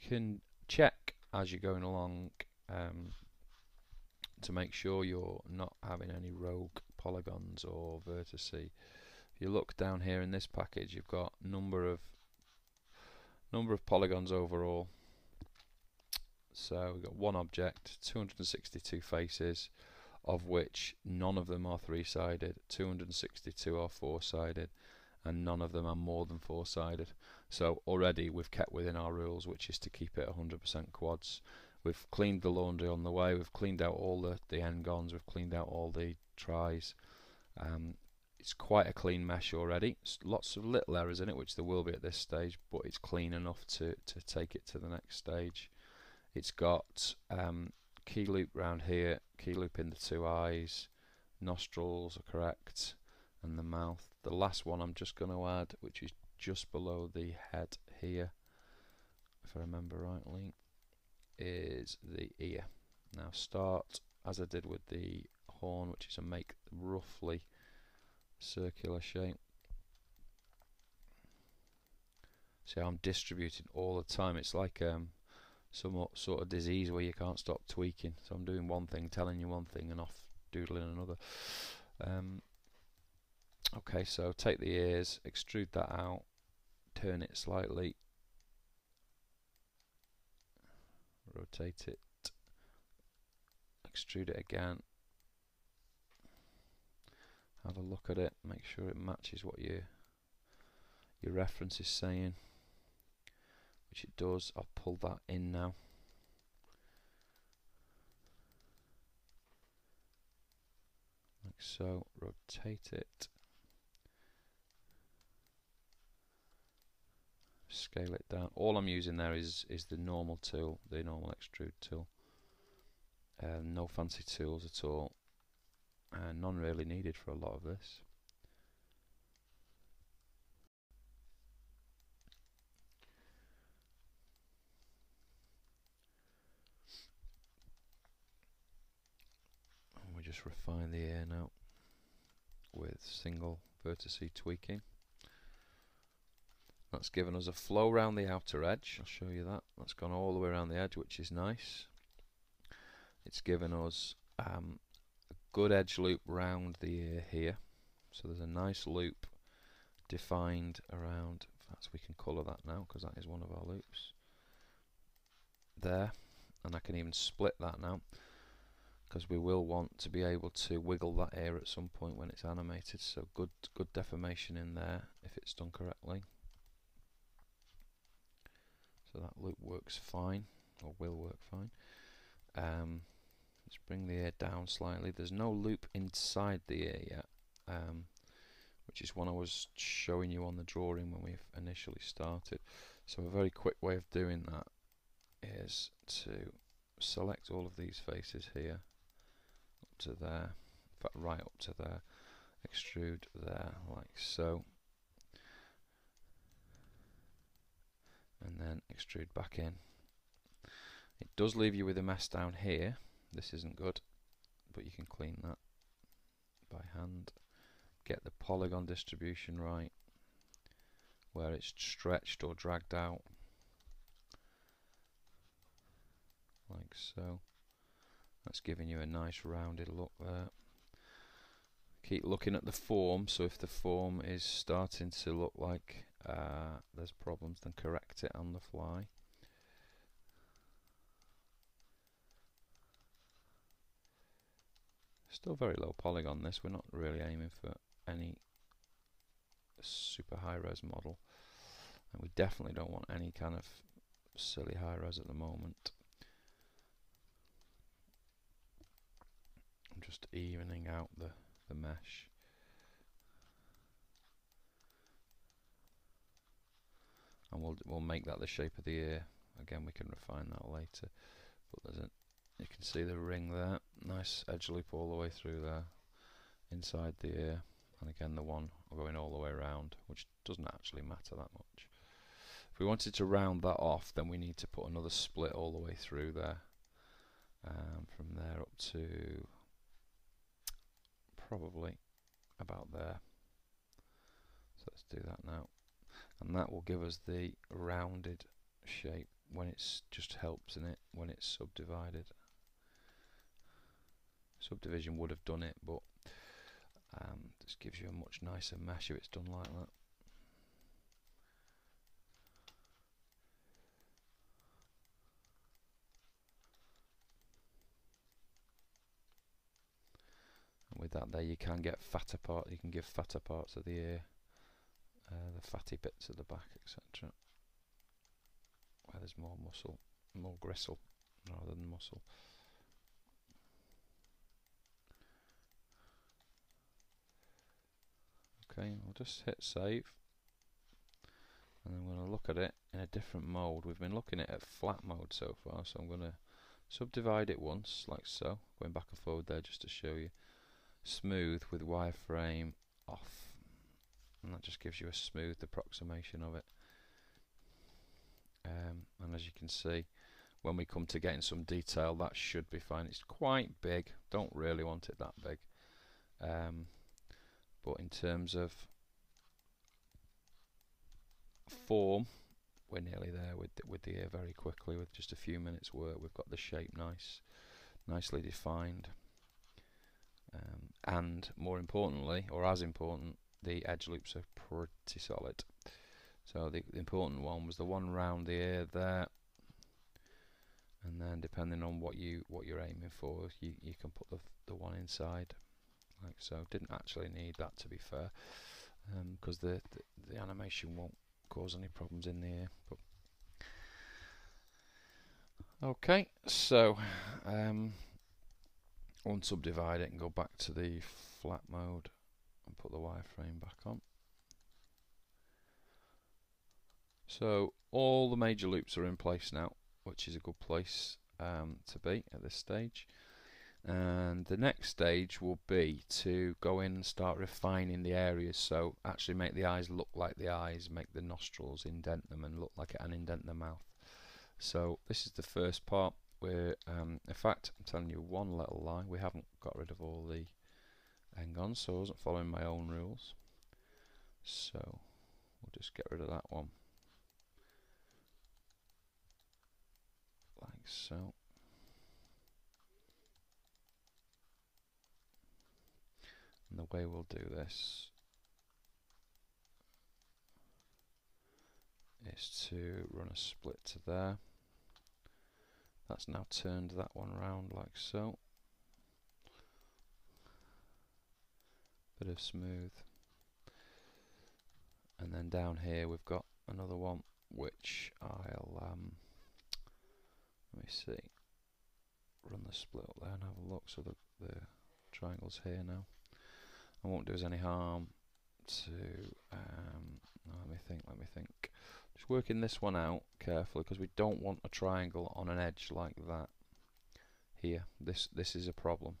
can check as you're going along um, to make sure you're not having any rogue polygons or vertices. If you look down here in this package, you've got number of number of polygons overall. So we've got one object, 262 faces, of which none of them are three-sided, 262 are four-sided, and none of them are more than four-sided. So already we've kept within our rules, which is to keep it 100% quads. We've cleaned the laundry on the way. We've cleaned out all the the n-gons. We've cleaned out all the tris. Um, it's quite a clean mesh already. It's lots of little errors in it, which there will be at this stage, but it's clean enough to to take it to the next stage. It's got um, key loop round here, key loop in the two eyes, nostrils are correct, and the mouth. The last one I'm just going to add, which is just below the head here, if I remember rightly, is the ear. Now start as I did with the horn, which is a make roughly circular shape. See I'm distributing all the time. It's like um, some sort of disease where you can't stop tweaking. So I'm doing one thing, telling you one thing, and off doodling another. Um, okay, so take the ears, extrude that out, turn it slightly, rotate it, extrude it again, have a look at it, make sure it matches what you your reference is saying which it does. I'll pull that in now. Like so, rotate it. Scale it down. All I'm using there is is the normal tool, the normal extrude tool. Uh, no fancy tools at all. And none really needed for a lot of this. We just refine the air now with single vertex tweaking. That's given us a flow around the outer edge. I'll show you that. That's gone all the way around the edge, which is nice. It's given us um, a good edge loop round the ear here. So there's a nice loop defined around. Perhaps we can colour that now because that is one of our loops. There, and I can even split that now because we will want to be able to wiggle that ear at some point when it's animated so good good deformation in there if it's done correctly that loop works fine or will work fine. Um, let's bring the air down slightly. There's no loop inside the ear yet um, which is one I was showing you on the drawing when we initially started. So a very quick way of doing that is to select all of these faces here up to there, in fact right up to there, extrude there like so, and then extrude back in. It does leave you with a mess down here, this isn't good, but you can clean that by hand. Get the polygon distribution right, where it's stretched or dragged out, like so. That's giving you a nice rounded look there. Keep looking at the form, so if the form is starting to look like uh, there's problems, then correct it on the fly. Still very low polygon this, we're not really aiming for any super high res model and we definitely don't want any kind of silly high res at the moment. I'm just evening out the, the mesh. We'll we'll make that the shape of the ear. Again, we can refine that later. But there's a, you can see the ring there. Nice edge loop all the way through there, inside the ear. And again, the one going all the way around, which doesn't actually matter that much. If we wanted to round that off, then we need to put another split all the way through there. Um, from there up to probably about there. So let's do that now. And that will give us the rounded shape when it's just helps in it when it's subdivided. Subdivision would have done it, but um, this gives you a much nicer mesh if it's done like that. And with that there you can get fatter part, you can give fatter parts of the ear, uh, the fatty bits at the back, etc. Where there's more muscle, more gristle rather than muscle. Okay, I'll just hit save. And I'm going to look at it in a different mode. We've been looking at it at flat mode so far, so I'm going to subdivide it once, like so. Going back and forward there just to show you. Smooth with wireframe off. And that just gives you a smooth approximation of it. Um, and as you can see, when we come to getting some detail, that should be fine. It's quite big. Don't really want it that big. Um, but in terms of form we're nearly there with the, with the ear very quickly with just a few minutes work we've got the shape nice nicely defined um, and more importantly or as important the edge loops are pretty solid. So the, important one was the one round the ear there. And then depending on what you what you're aiming for you, you can put the, the one inside. Like so didn't actually need that to be fair because um, the, the, the animation won't cause any problems in the ear but okay so um, unsubdivide it and go back to the flat mode and put the wireframe back on. So all the major loops are in place now which is a good place um, to be at this stage. And the next stage will be to go in and start refining the areas. So actually make the eyes look like the eyes make the nostrils indent them and look like it and indent the mouth. So this is the first part. Where um, in fact I'm telling you one little lie. We haven't got rid of all the n-gons so I wasn't following my own rules so we'll just get rid of that one like so And the way we'll do this is to run a split to there. That's now turned that one round like so. Bit of smooth. And then down here we've got another one which I'll um, let me see. Run the split up there and have a look. So the, the triangle's here now. I won't do us any harm to um, let me think let me think. Just working this one out carefully because we don't want a triangle on an edge like that here. This this is a problem.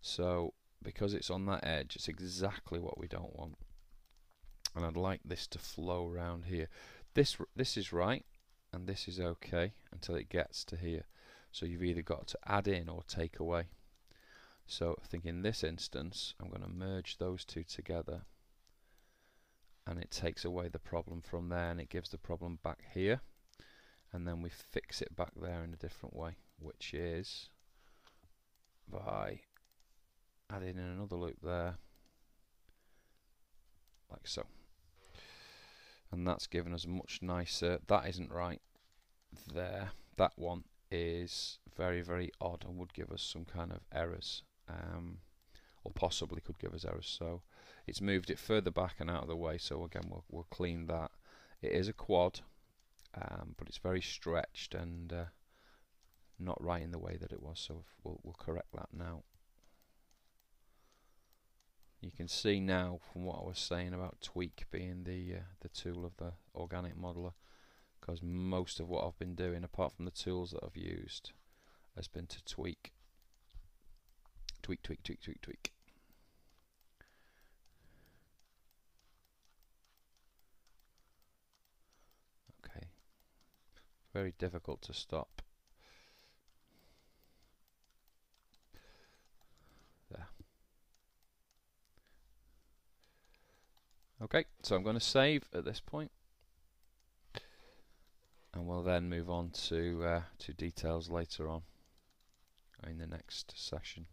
So because it's on that edge it's exactly what we don't want. And I'd like this to flow around here. This this is right and this is okay until it gets to here. So you've either got to add in or take away. So I think in this instance, I'm going to merge those two together and it takes away the problem from there and it gives the problem back here. And then we fix it back there in a different way which is by adding in another loop there like so and that's given us a much nicer that isn't right there that one is very very odd and would give us some kind of errors um, or possibly could give us errors. So it's moved it further back and out of the way. So again, we'll, we'll clean that. It is a quad, um, but it's very stretched and uh, not right in the way that it was. So we'll, we'll correct that now. You can see now from what I was saying about tweak being the uh, the tool of the organic modeler because most of what I've been doing apart from the tools that I've used has been to tweak tweak, tweak, tweak, tweak, tweak. Okay. Very difficult to stop. Okay, so I'm going to save at this point and we'll then move on to uh, to details later on in the next session.